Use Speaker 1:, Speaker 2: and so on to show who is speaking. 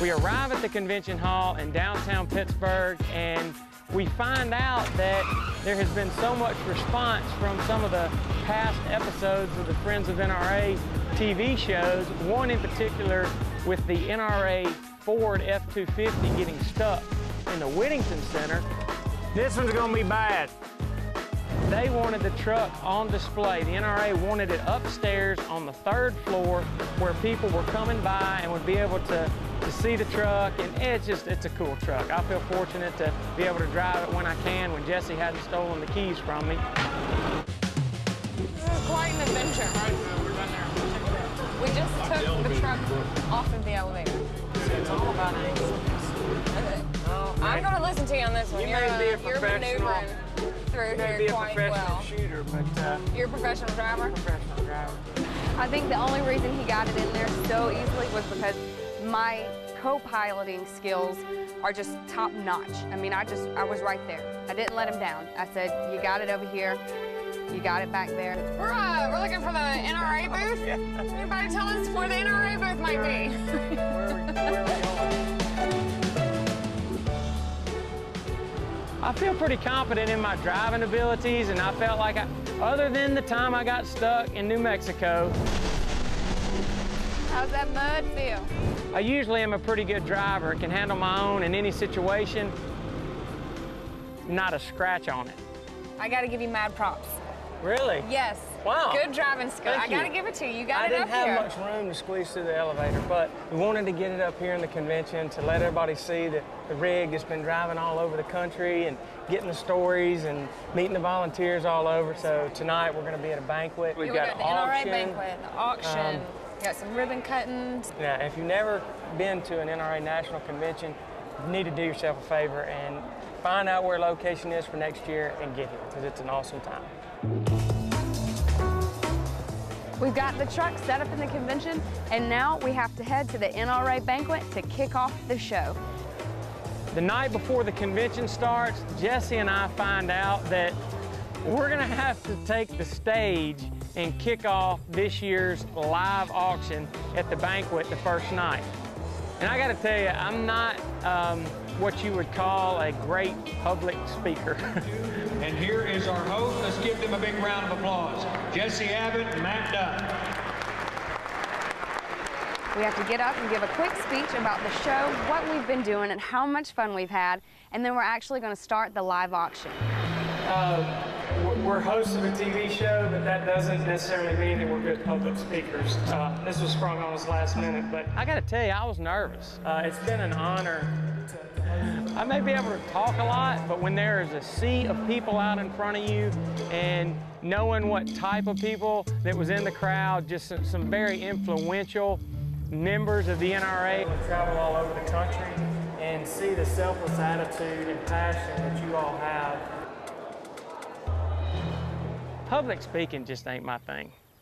Speaker 1: We arrive at the convention hall in downtown Pittsburgh and we find out that there has been so much response from some of the past episodes of the Friends of NRA TV shows, one in particular with the NRA Ford F-250 getting stuck in the Whittington Center. This one's gonna be bad. They wanted the truck on display. The NRA wanted it upstairs on the third floor where people were coming by and would be able to, to see the truck. And it's just, it's a cool truck. I feel fortunate to be able to drive it when I can when Jessie hadn't stolen the keys from me.
Speaker 2: This is quite an adventure. We just took the truck off of the elevator.
Speaker 1: It's all about angles. Oh,
Speaker 2: I'm going to listen to you on this one.
Speaker 1: You
Speaker 2: you're,
Speaker 1: may be a
Speaker 2: you're
Speaker 1: professional.
Speaker 2: maneuvering through
Speaker 1: You may
Speaker 2: here
Speaker 1: be a
Speaker 2: quite
Speaker 1: professional
Speaker 2: well.
Speaker 1: shooter, but uh,
Speaker 2: You're a professional driver?
Speaker 1: professional driver.
Speaker 3: I think the only reason he got it in there so easily was because my co-piloting skills are just top notch. I mean, I just, I was right there. I didn't let him down. I said, you got it over here. You got it back there.
Speaker 2: We're, uh, we're looking for the NRA booth. Anybody tell us where the NRA booth might be?
Speaker 1: Where are we, where are we I feel pretty confident in my driving abilities, and I felt like, I, other than the time I got stuck in New Mexico,
Speaker 3: How's that mud feel?
Speaker 1: I usually am a pretty good driver, can handle my own in any situation. Not a scratch on it.
Speaker 2: I got to give you mad props.
Speaker 1: Really?
Speaker 2: Yes.
Speaker 1: Wow.
Speaker 2: Good driving skill.
Speaker 1: Thank
Speaker 2: I got to give it to you. You got
Speaker 1: I
Speaker 2: it
Speaker 1: I
Speaker 2: didn't
Speaker 1: have much room to squeeze through the elevator, but we wanted to get it up here in the convention to let everybody see the, the rig that's been driving all over the country and getting the stories and meeting the volunteers all over. So tonight we're going to be at a banquet. We've
Speaker 2: Here
Speaker 1: got
Speaker 2: we go, the NRA
Speaker 1: auction.
Speaker 2: banquet, the auction.
Speaker 1: Um,
Speaker 2: got some ribbon cutting.
Speaker 1: Now, if you've never been to an NRA national convention, you need to do yourself a favor and find out where location is for next year and get here because it's an awesome time.
Speaker 3: We've got the truck set up in the convention, and now we have to head to the NRA banquet to kick off the show.
Speaker 1: The night before the convention starts, Jessie and I find out that we're gonna have to take the stage and kick off this year's live auction at the banquet the first night. And I gotta tell you, I'm not um, what you would call a great public speaker.
Speaker 4: And here is our host. Let's give them a big round of applause. Jessie Abbate and Matt Dunn.
Speaker 3: We have to get up and give a quick speech about the show, what we've been doing, and how much fun we've had, and then we're actually going to start the live auction.
Speaker 1: Uh, we're- hosts of a TV show, but that doesn't necessarily mean that we're good public speakers. Uh, this was sprung on us last minute, but I got to tell you, I was nervous. Uh, it's been an honor. I may be able to talk a lot, but when there is a sea of people out in front of you and knowing what type of people that was in the crowd, just some, some very influential members of the NRA would travel all over the country and see the selfless attitude and passion that you all have Public speaking just ain't my thing.